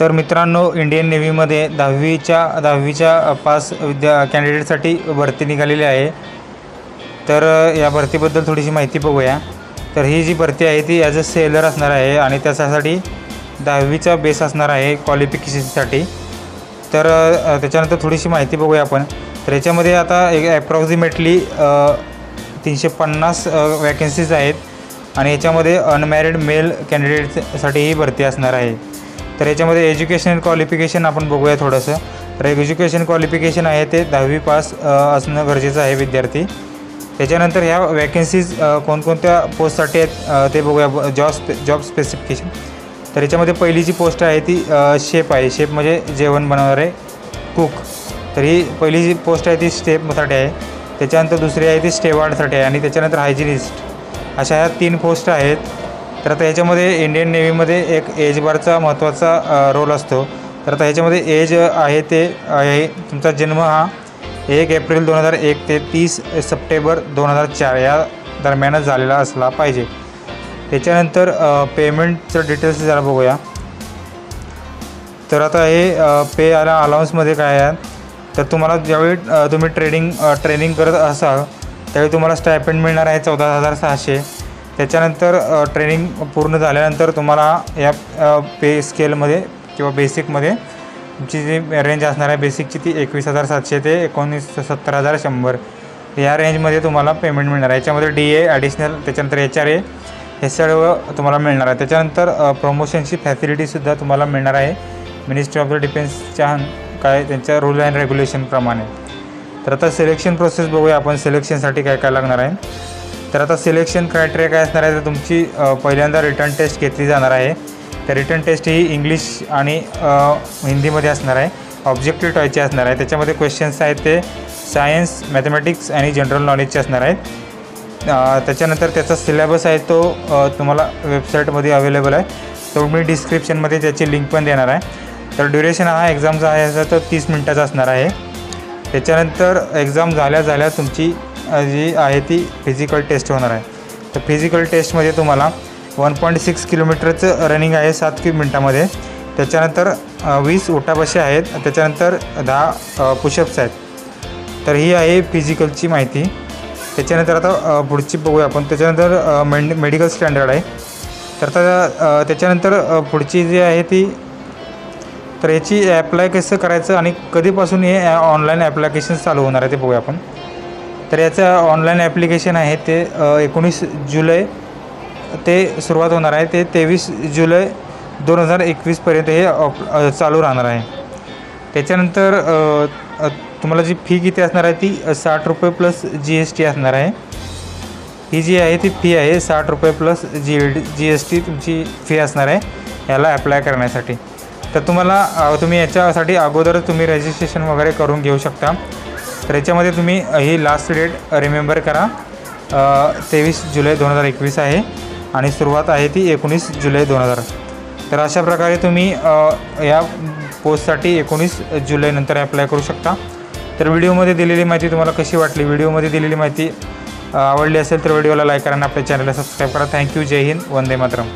तर मित्रांनो इंडियन नेव्हीमध्ये दहावीच्या दहावीच्या पास विद्या कॅन्डिडेटसाठी भरती निघालेली आहे. तर या भरतीबद्दल थोडीशी माहिती बघूया. तर ही जी भरती आहे ती ॲज अ सेलर असणार आहे आणि त्याच्यासाठी दहावीचा बेस असणार आहे क्वालिफिकेशनसाठी तर त्याच्यानंतर थोडीशी माहिती बघूया आपण. तर याच्यामध्ये आता एक ॲप्रॉक्झिमेटली तीनशे पन्नास वॅकन्सीज आहेत. आणि याच्यामध्ये अनमॅरिड मेल कॅन्डिडेटसाठी ही भरती असणार आहे. तर याच्यामध्ये एज्युकेशनल क्वालिफिकेशन आपण बघूया थोडंसं. तर एक एज्युकेशन क्वालिफिकेशन आहे ते दहावी पास असणं गरजेचं आहे विद्यार्थी. त्याच्यानंतर ह्या वॅकन्सीज कोणकोणत्या पोस्टसाठी आहेत ते बघूया. जॉब स्पे जॉब स्पेसिफिकेशन तर याच्यामध्ये पहिली जी पोस्ट आहे ती शेप आहे. शेप म्हणजे जेवण बनवणारे कुक तर ही पहिली जी पोस्ट आहे ती स्टेपसाठी आहे. त्याच्यानंतर दुसरी आहे ती स्टेवार्डसाठी आहे. आणि त्याच्यानंतर हायजिनिस्ट अशा ह्या तीन पोस्ट आहेत. तर आता ह्याच्यामध्ये इंडियन नेव्हीमध्ये एक एज बारचा महत्त्वाचा रोल असतो. तर आता ह्याच्यामध्ये एज आहे ते आहे तुमचा जन्म हा एक एप्रिल दोन हजार एक ते तीस सप्टेंबर दोन हजार चार या दरम्यानच झालेला असला पाहिजे. त्याच्यानंतर पेमेंटचं डिटेल्स जरा बघूया. तर आता हे पे आला अलाउन्समध्ये काय आहे? तर तुम्हाला ज्यावेळी तुम्ही ट्रेडिंग ट्रेनिंग करत असाल त्यावेळी तुम्हाला स्टायपेंड मिळणार आहे चौदा हजार सहाशे. त्याच्यानंतर ट्रेनिंग पूर्ण झाल्यानंतर तुम्हाला या पे स्केलमध्ये किंवा बेसिकमध्ये तुमची जी रेंज असणार आहे बेसिकची ती एकवीस हजार सातशे ते एकोणीस सत्तर हजार शंभर. या रेंजमध्ये तुम्हाला पेमेंट मिळणार आहे. याच्यामध्ये डी ए ॲडिशनल त्याच्यानंतर एच आर ए हे सर्व तुम्हाला मिळणार आहे. त्याच्यानंतर प्रमोशनची फॅसिलिटीसुद्धा तुम्हाला मिळणार आहे. मिनिस्ट्री ऑफ द डिफेन्सच्या काय त्यांच्या रूल अँड रेग्युलेशनप्रमाणे तर आता सिलेक्शन प्रोसेस बघूया आपण. सिलेक्शनसाठी काय काय लागणार आहे. तर आता सिलेक्शन क्रायटेरिया काय असणार आहे तर तुमची पहिल्यांदा रिटर्न टेस्ट घेतली जाणार आहे. तर रिटर्न टेस्ट ही इंग्लिश आणि हिंदीमध्ये असणार आहे. ऑब्जेक्टिव्ह टॉयची असणार आहे. त्याच्यामध्ये क्वेश्चन्स आहेत ते सायन्स मॅथमॅटिक्स आणि जनरल नॉलेजचे असणार आहेत. त्याच्यानंतर त्याचा सिलेबस आहे तो तुम्हाला वेबसाईटमध्ये अवेलेबल आहे. तो मी डिस्क्रिप्शनमध्ये त्याची लिंक पण देणार आहे. तर ड्युरेशन हा एक्झामचा आहे तो तीस मिनटाचा असणार आहे. त्याच्यानंतर एक्झाम झाल्या झाल्या तुमची जी आहे ती फिजिकल टेस्ट होणार आहे. तर फिजिकल टेस्टमध्ये तुम्हाला वन पॉईंट सिक्स किलोमीटरचं रनिंग आहे सात कि मिनटामध्ये. त्याच्यानंतर वीस उठाबशी आहेत. त्याच्यानंतर दहा पुशअप्स आहेत. तर ही आहे फिजिकलची माहिती. त्याच्यानंतर आता पुढची बघूया आपण. त्याच्यानंतर मेड मेडिकल स्टँडर्ड आहे. तर आता त्याच्यानंतर पुढची जी आहे ती तर याची ॲप्लाय कसं करायचं आणि कधीपासून हे ऑनलाईन ॲप्लिकेशन चालू होणार आहे ते बघूया आपण. तर याचं ऑनलाईन ॲप्लिकेशन आहे ते एकोणीस जुलै ते सुरुवात होणार आहे. ते तेवीस जुलै दोन हजार एकवीसपर्यंत हे ऑप चालू राहणार आहे. त्याच्यानंतर तुम्हाला जी फी किती असणार आहे ती साठ रुपये प्लस जी एस टी असणार आहे. ही जी आहे ती फी आहे साठ रुपये plus G G S T तुमची फी असणार आहे. याला ॲप्लाय करण्यासाठी. तर तुम्हाला तुम्ही याच्यासाठी अगोदर तुम्ही रजिस्ट्रेशन वगैरे करून घेऊ शकता. तर याच्यामध्ये तुम्ही ही लास्ट डेट रिमेंबर करा. तेवीस जुलै दोन हजार एकवीस आहे आणि सुरुवात आहे ती एकोणीस जुलै दोन हजार. तर अशा प्रकारे तुम्ही या पोस्टसाठी एकोणीस जुलैनंतर अप्लाय करू शकता. तर व्हिडिओमध्ये दिलेली माहिती तुम्हाला कशी वाटली? व्हिडिओमध्ये दिलेली माहिती आवडली असेल तर व्हिडिओला लाईक करा आणि आपल्या चॅनलला सबस्क्राईब करा. थँक्यू जय हिंद. वंदे मातरम.